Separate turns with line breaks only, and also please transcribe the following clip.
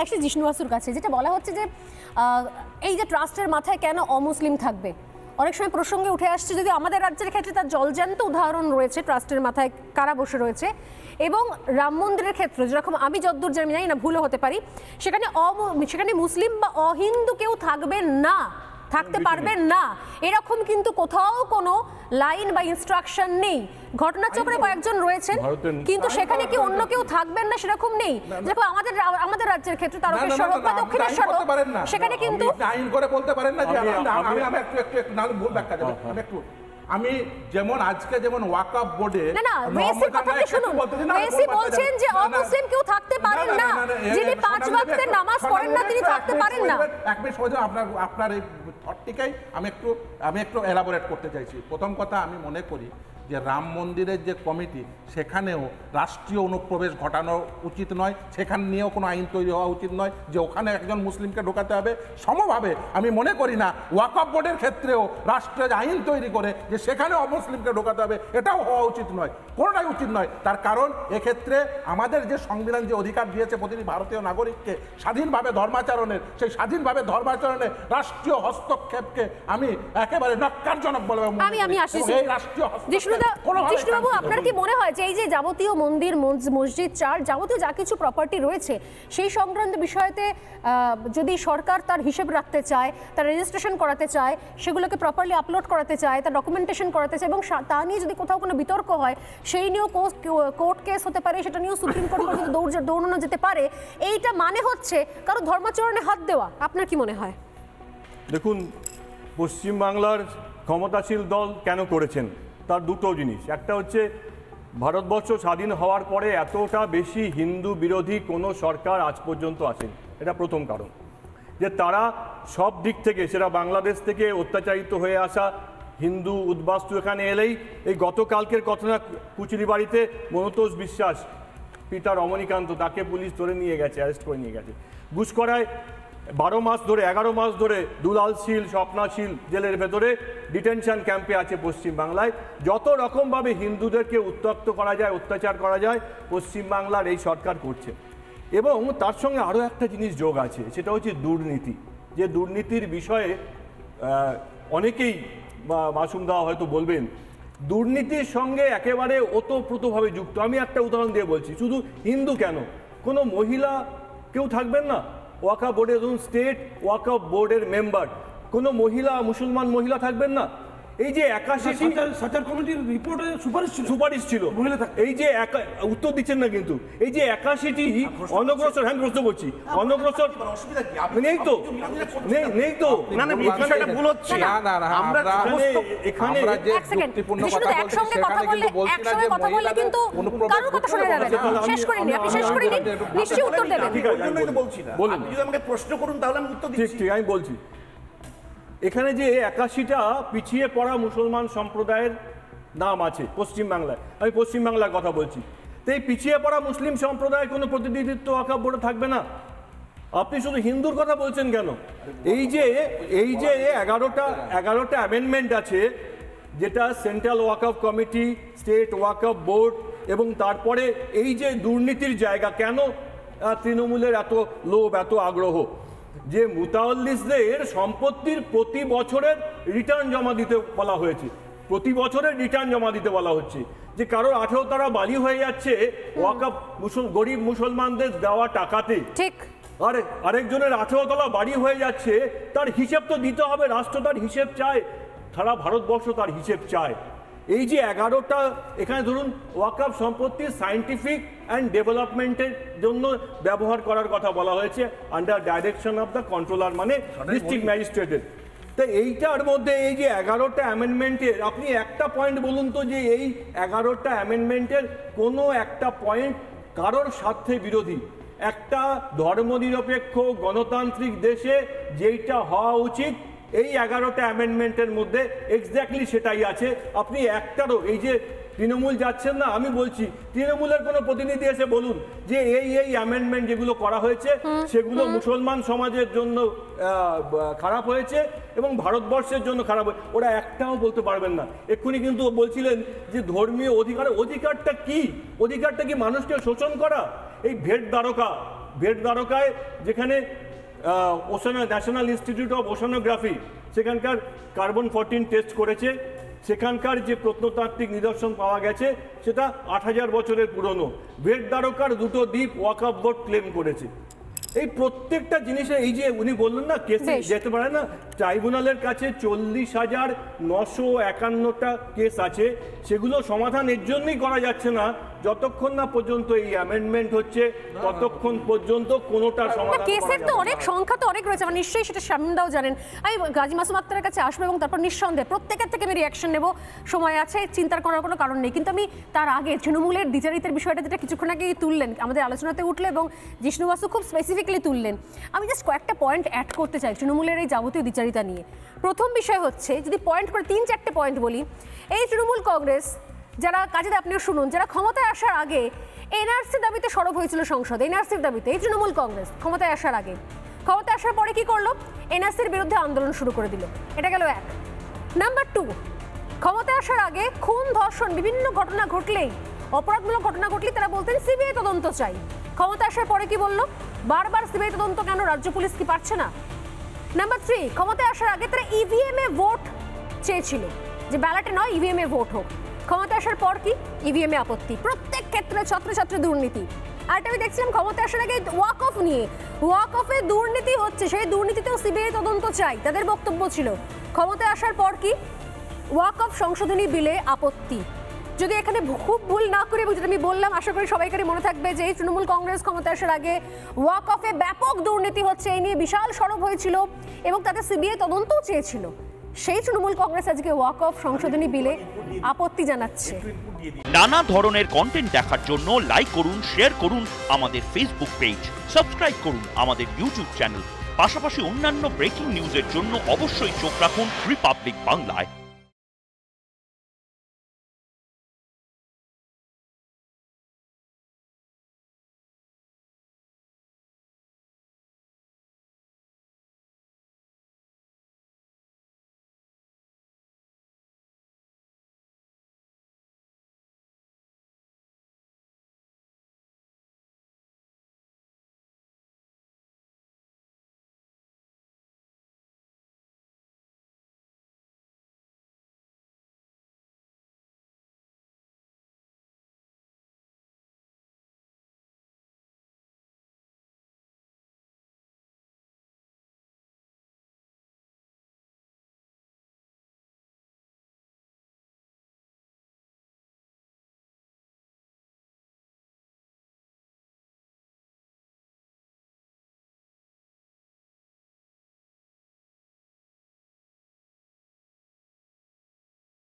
আসি জিষ্ণু বাসুর কাছে, যেটা বলা হচ্ছে যে এই যে ট্রাস্টের মাথায় কেন অমুসলিম থাকবে? অনেক সময় প্রসঙ্গে উঠে আসছে যদি আমাদের রাজ্যের ক্ষেত্রে তার জলজ্যান্ত উদাহরণ রয়েছে ট্রাস্টের মাথায় কারা বসে রয়েছে। এবং রাম মন্দিরের ক্ষেত্রে, যেরকম আমি যদ্দূর জানি না ভুলও হতে পারি, সেখানে অম- সেখানে মুসলিম বা অহিন্দু কেউ থাকবে না। থাকতে পারবেন না। এরকম কিন্তু কোথাও কোনো লাইন বা ইনস্ট্রাকশন নেই। ঘটনাচক্রে কয়েকজন রয়েছেন কিন্তু সেখানে কি অন্য কেউ থাকবেন না সেরকম নেই? দেখো আমাদের আমাদের রাজ্যের ক্ষেত্রে তারকেশ্বর হোক বা দক্ষিণেশ্বর হোক সেখানে কিন্তু
আইন করে বলতে পারেন না যে
আমি-
আমি- একটু একটু একটু নাহলে ভুল ব্যাখ্যা দেব। আমি একটু আমি যেমন আজকে যেমন ওয়াকআপ বোর্ডে
না না ওয়েসি কথাটা শুনুন ওয়েসি বলছেন যে অমুসলিম কেউ থাকতে পারেন না যিনি পাঁচ ওয়াক্তের নামাজ পড়েন না তিনি থাকতে পারেন না।
এক মিনিট সময় আপনার আপনার এই থটটিকেই আমি একটু আমি একটু এলাবোরেট করতে চাইছি। প্রথম কথা আমি মনে করি যে রাম মন্দিরের যে কমিটি সেখানেও রাষ্ট্রীয় অনুপ্রবেশ ঘটানো উচিত নয় সেখানে নিয়েও কোনো আইন তৈরি হওয়া উচিত নয় যে ওখানে একজন মুসলিমকে ঢোকাতে হবে। সমভাবে আমি মনে করি না ওয়াকআপ বোর্ডের ক্ষেত্রেও রাষ্ট্রের আইন তৈরি করে যে সেখানে অমুসলিমকে ঢোকাতে হবে এটাও হওয়া উচিত নয়। কোনোটাই উচিত নয়। তার কারণ এক্ষেত্রে আমাদের যে সংবিধান যে অধিকার দিয়েছে প্রতিটি ভারতীয় নাগরিককে স্বাধীনভাবে ধর্মাচরণের সেই স্বাধীনভাবে ধর্মাচরণের রাষ্ট্রীয় হস্তক্ষেপকে আমি একেবারে নক্কারজনক বলে রাষ্ট্রীয় হস্তক্ষেপ
জিষ্ণুদা জিষ্ণুবাবু আপনার কি মনে হয় যে এই যে যাবতীয় মন্দির মস- মসজিদ চার্চ যাবতীয় যা কিছু প্রপার্টি রয়েছে সেই সংক্রান্ত বিষয়তে যদি সরকার তার হিসেব রাখতে চায় তার রেজিস্ট্রেশন করাতে চায় সেগুলোকে প্রপারলি আপলোড করাতে চায় তার ডকুমেন্টেশন করাতে চায় এবং তা নিয়ে যদি কোথাও কোনো বিতর্ক হয় সেই নিয়েও কোর্ট কেস হতে পারে সেটা নিয়েও সুপ্রিম কোর্ট পর্যন্ত দৌড় দৌড়ানো যেতে পারে এইটা মানে হচ্ছে কারও ধর্মাচরণে হাত দেওয়া। আপনার কি মনে হয়?
দেখুন পশ্চিমবাংলার ক্ষমতাশীল দল কেন করেছেন? তার দুটো জিনিস। একটা হচ্ছে ভারতবর্ষ স্বাধীন হওয়ার পরে এতটা বেশি হিন্দু বিরোধী কোনো সরকার আজ পর্যন্ত আসেনি। এটা প্রথম কারণ। যে তারা সব দিক থেকে, সেটা বাংলাদেশ থেকে অত্যাচারিত হয়ে আসা হিন্দু উদ্বাস্তু এখানে এলেই এই গতকালকের ঘটনা কুচুরি বাড়িতে মনতোষ বিশ্বাস, পিতা রমণীকান্ত, তাকে পুলিশ ধরে নিয়ে গেছে, অ্যারেস্ট করে নিয়ে গেছে। গুসকরায় বারো মাস ধরে, এগারো মাস ধরে দুলাল শীল স্বপ্নাশীল জেলের ভেতরে ডিটেনশন ক্যাম্পে আছে পশ্চিমবাংলায়। যত রকমভাবে হিন্দুদেরকে উত্তক্ত করা যায়, অত্যাচার করা যায়, পশ্চিমবাংলার এই সরকার করছে। এবং তার সঙ্গে আরও একটা জিনিস যোগ আছে, সেটা হচ্ছে দুর্নীতি। যে দুর্নীতির বিষয়ে অনেকেই মাসুম দা হয়তো বলবেন, দুর্নীতির সঙ্গে একেবারে ওতপ্রোতভাবে যুক্ত। আমি একটা উদাহরণ দিয়ে বলছি, শুধু হিন্দু কেন? কোনো মহিলা কেউ থাকবেন না? ওয়াকা বোর্ডের ধরুন স্টেট ওয়াকা বোর্ডের মেম্বার কোনো মহিলা মুসলমান মহিলা থাকবেন না। এই যে একাশিটি
সাচার কমিটির রিপোর্টে সুপারিশ ছিল।
সুপারিশ ছিল। এই যে উত্তর দিচ্ছেন না কিন্তু। এই যে একাশিটি অনগ্রসর হ্যাঁ প্রশ্ন করছি। অনগ্রসর নেই তো। নেই নেই তো।
না, না,
এখানে-
বিষয়টা ভুল হচ্ছে।
না না না
আমরা
আমরা
এখানে- এখানে
যে যুক্তিপূর্ণ কথা বলছি সেখানে কিন্তু বলছি না যে মহিলাদের
কিন্তু কারোর কথা শোনা যাবে না। শেষ করে নিন আপনি শেষ করে নিন নিশ্চয়ই উত্তর দেবেন।
ঠিক আছে,
ওই বলছি না।
বলুন।
আপনি যদি আমাকে প্রশ্ন করুন তাহলে আমি উত্তর
ঠিক
দিচ্ছি।
ঠিক আমি বলছি। এখানে যে একাশিটা পিছিয়ে পড়া মুসলমান সম্প্রদায়ের নাম আছে পশ্চিমবাংলায় আমি পশ্চিমবাংলার কথা বলছি। তো এই পিছিয়ে পড়া মুসলিম সম্প্রদায়ের কোনো প্রতিনিধিত্ব আকাব বোর্ডে থাকবে না। আপনি শুধু হিন্দুর কথা বলছেন কেন? এই যে এই যে এগারোটা এগারোটা অ্যামেন্ডমেন্ট আছে, যেটা central Waqf committee state Waqf board এবং তারপরে এই যে দুর্নীতির জায়গা, কেন তৃণমূলের এত লোভ, এত আগ্রহ? যে মুতাল্লিসদের সম্পত্তির প্রতি বছরের রিটার্ন জমা দিতে বলা হয়েছে। প্রতি বছরের রিটার্ন জমা দিতে বলা হচ্ছে। যে কারোর আঠেরো তারা বালি হয়ে যাচ্ছে ওয়াকাপ মুসল গরিব মুসলমানদের দেওয়া টাকাতে।
ঠিক।
আর আরেকজনের আঠেরো তলা বাড়ি হয়ে যাচ্ছে তার হিসেব তো দিতে হবে রাষ্ট্র তার হিসেব চায় সারা ভারতবর্ষ তার হিসেব চায়। এই যে এগারোটা এখানে ধরুন ওয়াকাপ সম্পত্তি সায়েন্টিফিক অ্যান্ড ডেভেলপমেন্টের জন্য ব্যবহার করার কথা বলা হয়েছে under direction of the controller মানে ডিস্ট্রিক্ট ম্যাজিস্ট্রেটের তো এইটার মধ্যে এই যে এগারোটা অ্যামেন্ডমেন্টের আপনি একটা পয়েন্ট বলুন তো যে এই এগারোটা অ্যামেন্ডমেন্টের কোনো একটা পয়েন্ট কারোর স্বার্থে বিরোধী। একটা ধর্মনিরপেক্ষ গণতান্ত্রিক দেশে যেইটা হওয়া উচিত এই এগারোটা অ্যামেন্ডমেন্টের মধ্যে এক্স্যাক্টলি সেটাই আছে। আপনি একটারও এই যে তৃণমূল যাচ্ছেন না আমি বলছি তৃণমূলের কোনো প্রতিনিধি এসে বলুন যে এই এই অ্যামেন্ডমেন্ট যেগুলো করা হয়েছে সেগুলো মুসলমান সমাজের জন্য খারাপ হয়েছে এবং ভারতবর্ষের জন্য খারাপ হয়েছে ওরা একটাও বলতে পারবেন না। এক্ষুনি কিন্তু বলছিলেন যে ধর্মীয় অধিকার অধিকারটা কি? অধিকারটা কি মানুষকে শোষণ করা? এই ভেট দ্বারকা ভেট দ্বারকায় যেখানে ওশানো ন্যাশনাল ইনস্টিটিউট অফ ওশানোগ্রাফি সেখানকার কার্বন ফোরটিন টেস্ট করেছে। সেখানকার যে প্রত্নতাত্ত্বিক নিদর্শন পাওয়া গেছে, সেটা আট হাজার বছরের পুরনো। ভেট দ্বারকার দুটো দ্বীপ ওয়াকআপ বোর্ড ক্লেম করেছে। এই প্রত্যেকটা জিনিসে এই যে উনি বললেন না কেসে যেতে পারে না ট্রাইব্যুনালের কাছে চল্লিশ হাজার নশো একান্নটা কেস আছে সেগুলো সমাধান এর জন্যই করা যাচ্ছে না। যতক্ষণ না পর্যন্ত এই অ্যামেন্ডমেন্ট হচ্ছে ততক্ষণ পর্যন্ত
কোনোটা
সমাধান
কেসের তো অনেক সংখ্যা তো অনেক রয়েছে আমার নিশ্চয়ই সেটা শামিমদাও জানেন। আমি গাজী মাসুম আক্তারের কাছে আসব এবং তারপর নিঃসন্দেহে প্রত্যেকের থেকে আমি রিয়াকশন নেব। সময় আছে চিন্তার করার কোনো কারণ নেই। কিন্তু আমি তার আগে তৃণমূলের দ্বিচারিতের বিষয়টা যেটা কিছুক্ষণ আগে তুললেন আমাদের আলোচনাতে উঠল এবং জিষ্ণু বাসু খুব স্পেসিফিকলি তুললেন। আমি জাস্ট কয়েকটা পয়েন্ট অ্যাড করতে চাই তৃণমূলের এই যাবতীয় দ্বিচারিতা নিয়ে। প্রথম বিষয় হচ্ছে, যদি পয়েন্ট করে তিন চারটে পয়েন্ট বলি, এই তৃণমূল কংগ্রেস, যারা কাজে আপনিও শুনুন, যারা ক্ষমতায় আসার আগে এনআরসি দাবিতে সরব হয়েছিল সংসদে, এনআরসির দাবিতে এই তৃণমূল কংগ্রেস ক্ষমতায় আসার আগে। ক্ষমতায় আসার পরে কি করল? এনআরসির বিরুদ্ধে আন্দোলন শুরু করে দিল। এটা গেল এক। নাম্বার টু ক্ষমতায় আসার আগে খুন, ধর্ষণ, বিভিন্ন ঘটনা ঘটলেই, অপরাধমূলক ঘটনা ঘটলেই তারা বলতেন, সিবিআই তদন্ত চাই। ক্ষমতা আসার পরে কি বলল? বারবার সিবিআই তদন্ত কেন রাজ্য পুলিশ কি পারছে না? নাম্বার থ্রি ক্ষমতায় আসার আগে তারা ইভিএম এ ভোট চেয়েছিল। যে ব্যালটে নয় ইভিএম এ ভোট হোক। ক্ষমতা আসার পর কি? ইভিএম এ আপত্তি। প্রত্যেক ক্ষেত্রে ছাত্রছাত্রী দুর্নীতি। আর আমি দেখছিলাম ক্ষমতা আসার আগে ওয়াক অফ নিয়ে। ওয়াক অফে দুর্নীতি হচ্ছে, সেই দুর্নীতিতেও সিবিআই তদন্ত চাই। তাদের বক্তব্য ছিল, ক্ষমতায় আসার পর কি? ওয়াক অফ সংশোধনী বিলে আপত্তি। যদি এখানে খুব ভুল না করে এবং যেটা আমি বললাম, আশা করি সবাইকারই মনে থাকবে যে এই তৃণমূল কংগ্রেস ক্ষমতা আসার আগে ওয়াক অফে ব্যাপক দুর্নীতি হচ্ছে, এই নিয়ে বিশাল সরব হয়েছিল এবং তাতে সিবিআই তদন্তও চেয়েছিল। সেই তৃণমূল কংগ্রেস আজকে ওয়াক অফ সংশোধনী বিলে আপত্তি জানাচ্ছে।
নানা ধরনের কন্টেন্ট দেখার জন্য লাইক করুন শেয়ার করুন আমাদের ফেসবুক পেজ সাবস্ক্রাইব করুন আমাদের ইউটিউব চ্যানেল পাশাপাশি অন্যান্য ব্রেকিং নিউজের জন্য অবশ্যই চোখ রাখুন রিপাবলিক বাংলায়